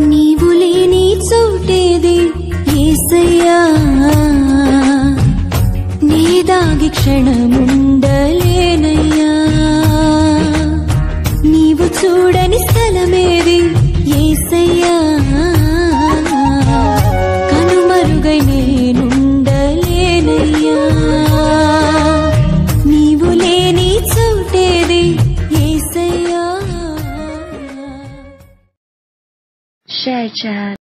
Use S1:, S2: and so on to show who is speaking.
S1: నీవు లేని చోటేది ఏసయ్యా. నీ దాగి క్షణముండలేనయ్యా. నీవు చూడని స్థలమేది ఏసయ్యా. కనుమరుగై నేనుండలేనయ్యా. నీవు లేని చోటేది
S2: จ่